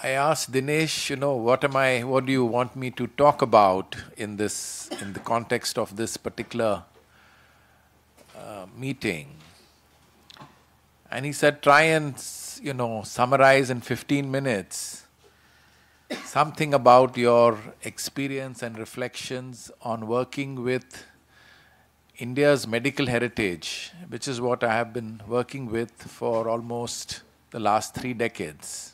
I asked Dinesh, you know, what am I, what do you want me to talk about in this, in the context of this particular uh, meeting? And he said, try and, you know, summarize in 15 minutes something about your experience and reflections on working with India's medical heritage, which is what I have been working with for almost the last three decades.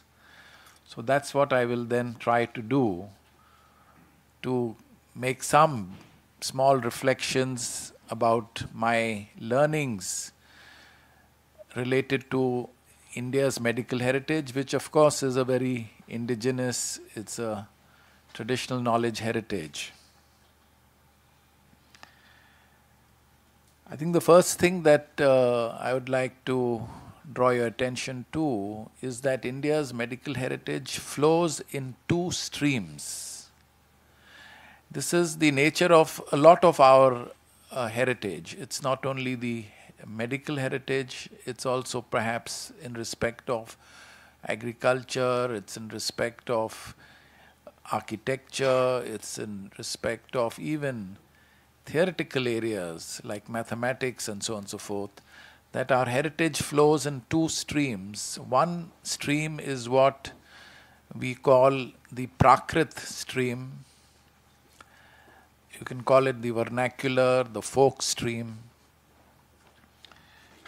So that's what I will then try to do to make some small reflections about my learnings related to India's medical heritage, which of course is a very indigenous, it's a traditional knowledge heritage. I think the first thing that uh, I would like to draw your attention to is that India's medical heritage flows in two streams. This is the nature of a lot of our uh, heritage. It's not only the medical heritage, it's also perhaps in respect of agriculture, it's in respect of architecture, it's in respect of even theoretical areas like mathematics and so on and so forth, that our heritage flows in two streams. One stream is what we call the Prakrit stream. You can call it the vernacular, the folk stream.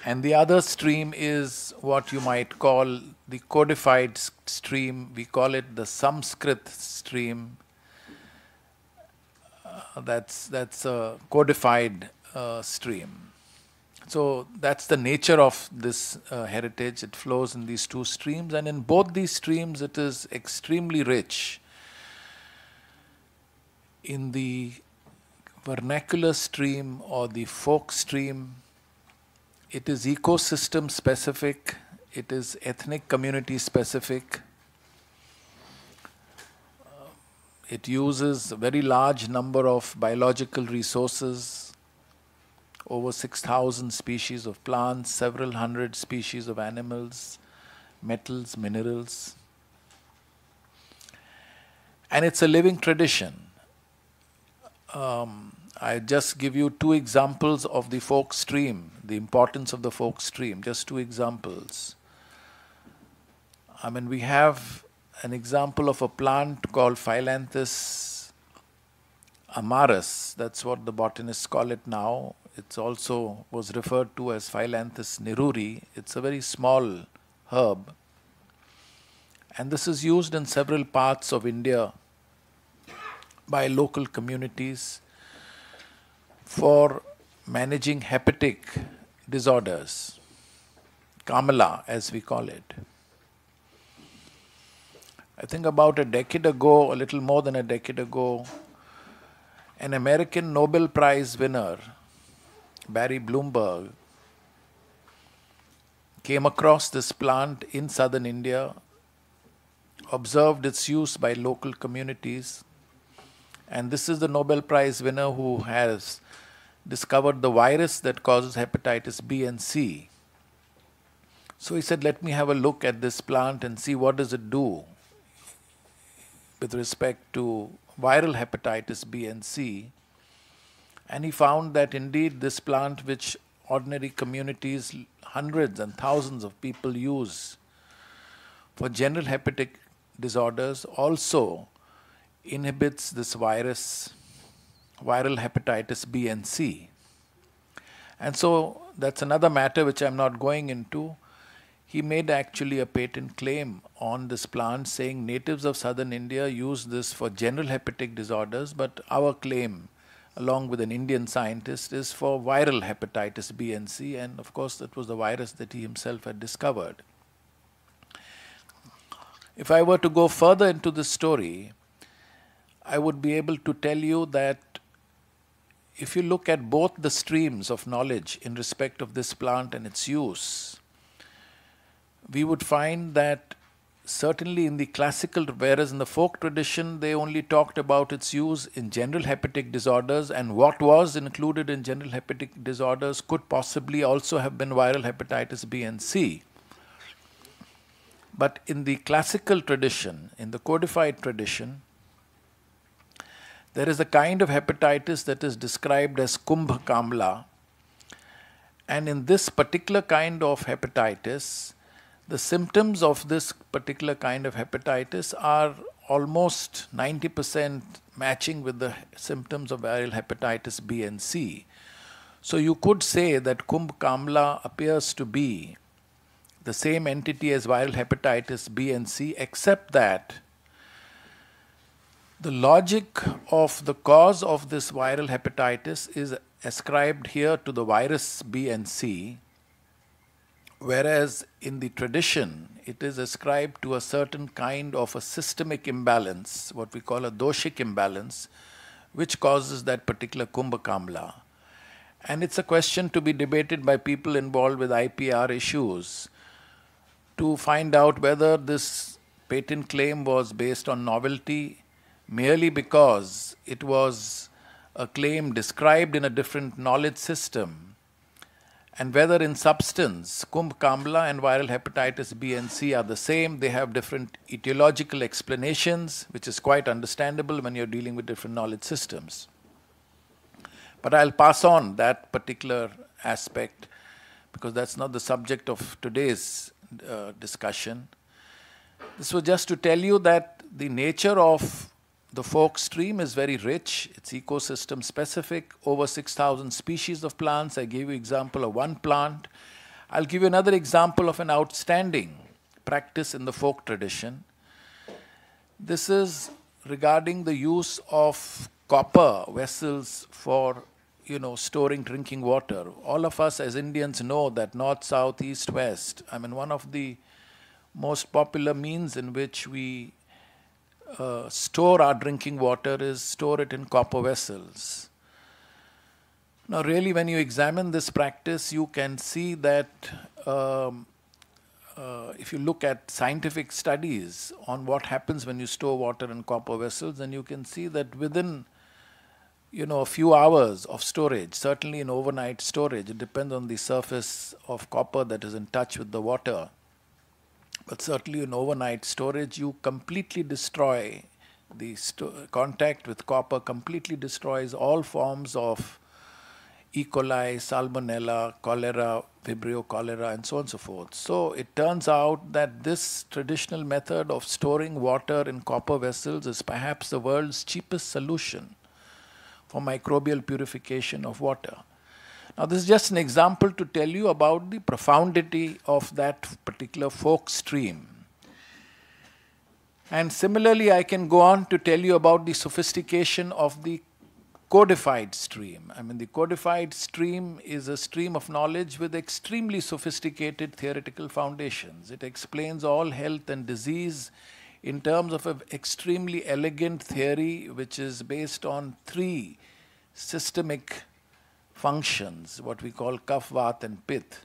And the other stream is what you might call the codified stream. We call it the Sanskrit stream that's that's a codified uh, stream. So that's the nature of this uh, heritage. It flows in these two streams, and in both these streams, it is extremely rich. In the vernacular stream or the folk stream, it is ecosystem specific, it is ethnic community specific, It uses a very large number of biological resources, over 6,000 species of plants, several hundred species of animals, metals, minerals. And it's a living tradition. Um, I just give you two examples of the folk stream, the importance of the folk stream, just two examples. I mean, we have an example of a plant called Phyllanthus amarus. That's what the botanists call it now. It's also was referred to as Phyllanthus niruri. It's a very small herb. And this is used in several parts of India by local communities for managing hepatic disorders, Kamala as we call it. I think about a decade ago, a little more than a decade ago, an American Nobel Prize winner, Barry Blumberg came across this plant in southern India, observed its use by local communities, and this is the Nobel Prize winner who has discovered the virus that causes hepatitis B and C. So he said, let me have a look at this plant and see what does it do with respect to viral hepatitis B and C. And he found that indeed this plant, which ordinary communities, hundreds and thousands of people use for general hepatic disorders, also inhibits this virus, viral hepatitis B and C. And so that's another matter which I'm not going into he made actually a patent claim on this plant saying natives of southern India use this for general hepatic disorders, but our claim, along with an Indian scientist, is for viral hepatitis B and C, and of course, that was the virus that he himself had discovered. If I were to go further into this story, I would be able to tell you that if you look at both the streams of knowledge in respect of this plant and its use, we would find that certainly in the classical, whereas in the folk tradition, they only talked about its use in general hepatic disorders, and what was included in general hepatic disorders could possibly also have been viral hepatitis B and C. But in the classical tradition, in the codified tradition, there is a kind of hepatitis that is described as Kumbh Kamla. And in this particular kind of hepatitis, the symptoms of this particular kind of hepatitis are almost 90% matching with the symptoms of viral hepatitis B and C. So you could say that Kumbh Kamla appears to be the same entity as viral hepatitis B and C, except that the logic of the cause of this viral hepatitis is ascribed here to the virus B and C, whereas in the tradition it is ascribed to a certain kind of a systemic imbalance, what we call a doshic imbalance, which causes that particular Kumbh Kamla. And it's a question to be debated by people involved with IPR issues to find out whether this patent claim was based on novelty merely because it was a claim described in a different knowledge system, and whether in substance Kumbh Kamla and viral hepatitis B and C are the same, they have different etiological explanations, which is quite understandable when you're dealing with different knowledge systems. But I'll pass on that particular aspect because that's not the subject of today's uh, discussion. This was just to tell you that the nature of the folk stream is very rich, it's ecosystem specific, over 6,000 species of plants. I gave you example of one plant. I'll give you another example of an outstanding practice in the folk tradition. This is regarding the use of copper vessels for you know storing drinking water. All of us as Indians know that north, south, east, west. I mean one of the most popular means in which we uh, store our drinking water is store it in copper vessels. Now, really, when you examine this practice, you can see that um, uh, if you look at scientific studies on what happens when you store water in copper vessels, then you can see that within you know a few hours of storage, certainly in overnight storage, it depends on the surface of copper that is in touch with the water but certainly in overnight storage, you completely destroy the contact with copper, completely destroys all forms of E. coli, salmonella, cholera, vibrio cholera, and so on and so forth. So it turns out that this traditional method of storing water in copper vessels is perhaps the world's cheapest solution for microbial purification of water. Now, this is just an example to tell you about the profundity of that particular folk stream. And similarly, I can go on to tell you about the sophistication of the codified stream. I mean, the codified stream is a stream of knowledge with extremely sophisticated theoretical foundations. It explains all health and disease in terms of an extremely elegant theory which is based on three systemic functions, what we call kapha, vata, and pith.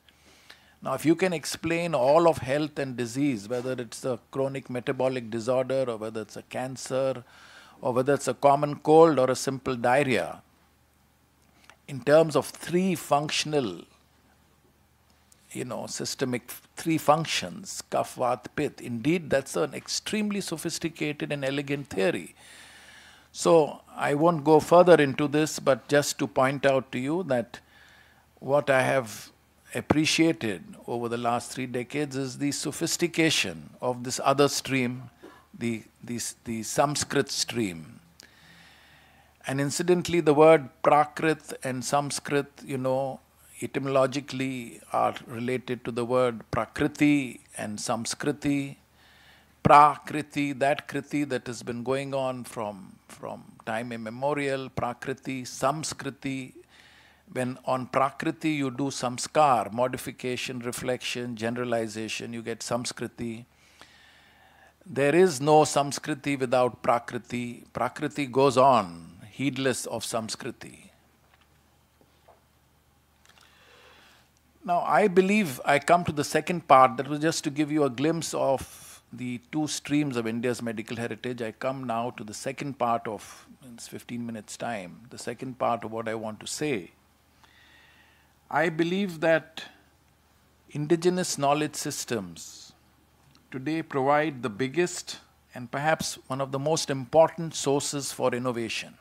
Now, if you can explain all of health and disease, whether it's a chronic metabolic disorder or whether it's a cancer or whether it's a common cold or a simple diarrhea, in terms of three functional, you know, systemic three functions, kapha, vata, pith, indeed that's an extremely sophisticated and elegant theory. So I won't go further into this, but just to point out to you that what I have appreciated over the last three decades is the sophistication of this other stream, the, the, the Sanskrit stream. And incidentally, the word Prakrit and Sanskrit, you know, etymologically are related to the word Prakriti and Samskriti. Prakriti, that Kriti that has been going on from from time immemorial, Prakriti, Samskriti. When on Prakriti you do samskar, modification, reflection, generalization, you get Samskriti. There is no Samskriti without Prakriti. Prakriti goes on, heedless of Samskriti. Now, I believe I come to the second part that was just to give you a glimpse of the two streams of India's medical heritage, I come now to the second part of in 15 minutes' time, the second part of what I want to say. I believe that indigenous knowledge systems today provide the biggest and perhaps one of the most important sources for innovation.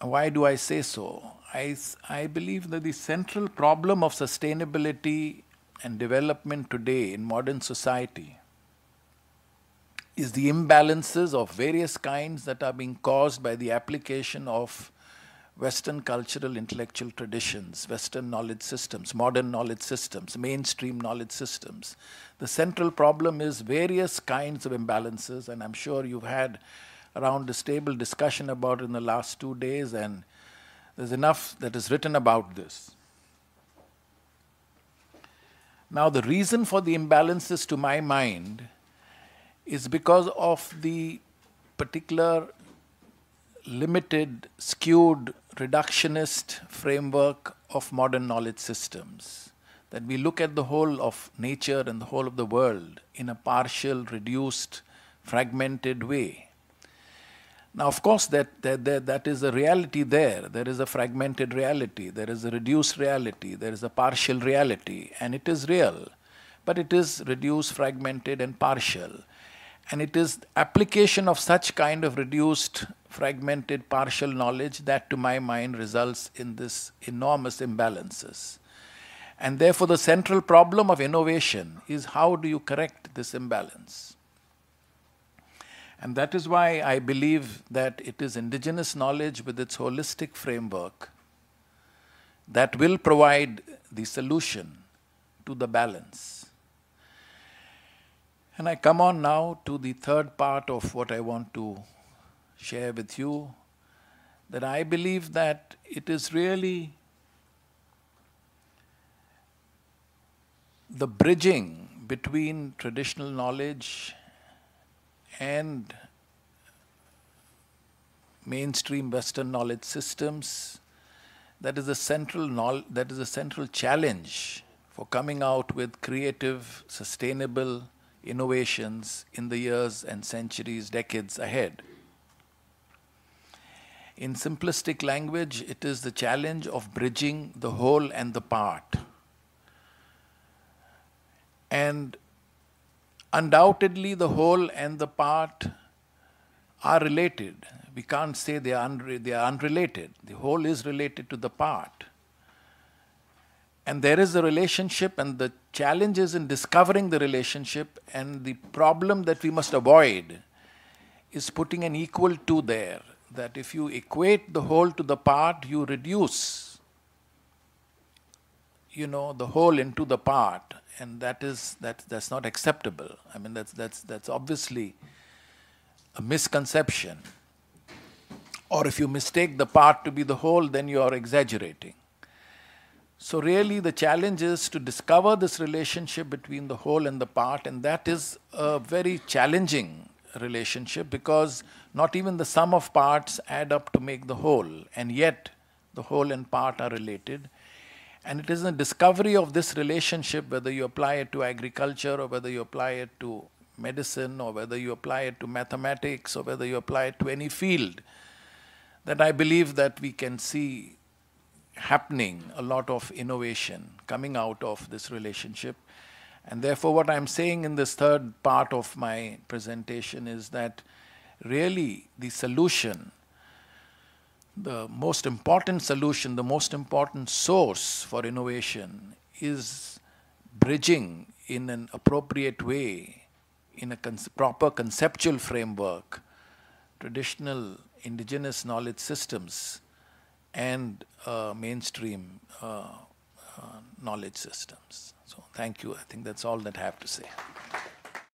Why do I say so? I, I believe that the central problem of sustainability and development today in modern society is the imbalances of various kinds that are being caused by the application of Western cultural intellectual traditions, Western knowledge systems, modern knowledge systems, mainstream knowledge systems. The central problem is various kinds of imbalances, and I'm sure you've had around this table discussion about in the last two days, and there's enough that is written about this. Now, the reason for the imbalances, to my mind, is because of the particular limited, skewed, reductionist framework of modern knowledge systems. That we look at the whole of nature and the whole of the world in a partial, reduced, fragmented way. Now, of course, that, that, that, that is a reality there. There is a fragmented reality, there is a reduced reality, there is a partial reality, and it is real. But it is reduced, fragmented, and partial. And it is application of such kind of reduced, fragmented, partial knowledge that, to my mind, results in this enormous imbalances. And therefore, the central problem of innovation is how do you correct this imbalance? And that is why I believe that it is indigenous knowledge with its holistic framework that will provide the solution to the balance. And I come on now to the third part of what I want to share with you that I believe that it is really the bridging between traditional knowledge and mainstream Western knowledge systems that is a central that is a central challenge for coming out with creative, sustainable innovations in the years and centuries, decades ahead. In simplistic language, it is the challenge of bridging the whole and the part. And undoubtedly, the whole and the part are related. We can't say they are, they are unrelated. The whole is related to the part. And there is a relationship, and the challenge is in discovering the relationship, and the problem that we must avoid is putting an equal to there. That if you equate the whole to the part, you reduce, you know, the whole into the part, and that is that that's not acceptable. I mean, that's that's that's obviously a misconception. Or if you mistake the part to be the whole, then you are exaggerating. So, really, the challenge is to discover this relationship between the whole and the part, and that is a very challenging relationship because not even the sum of parts add up to make the whole, and yet the whole and part are related. And it is a discovery of this relationship, whether you apply it to agriculture or whether you apply it to medicine or whether you apply it to mathematics or whether you apply it to any field, that I believe that we can see happening, a lot of innovation coming out of this relationship. And therefore, what I'm saying in this third part of my presentation is that really the solution, the most important solution, the most important source for innovation is bridging in an appropriate way, in a cons- proper conceptual framework, traditional indigenous knowledge systems and uh, mainstream uh, uh, knowledge systems. So thank you. I think that's all that I have to say.